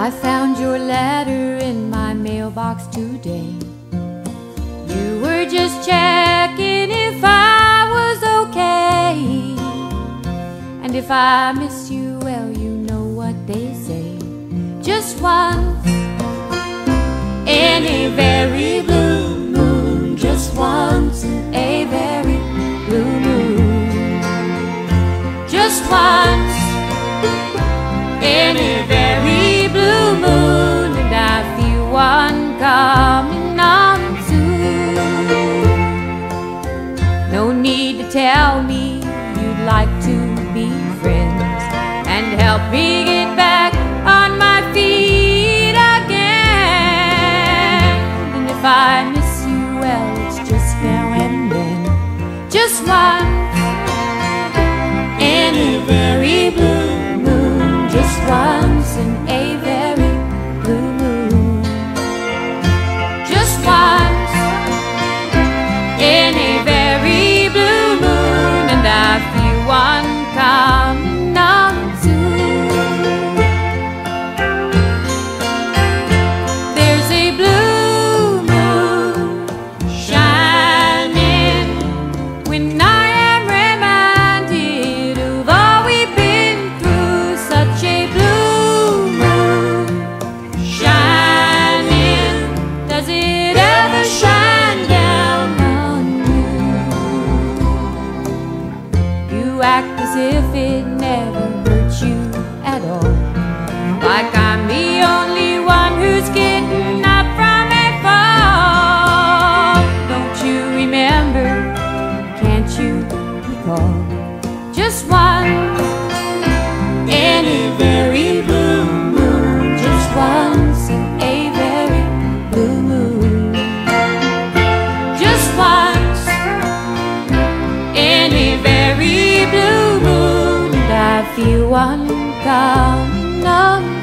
I found your letter in my mailbox today. You were just checking if I was okay. And if I miss you, well, you know what they say. Just once in a very blue moon, just once a very blue moon, just once well, it's just now and then, just once in a very blue moon, just once in a act as if it never hurt you Pagdiwang come, ng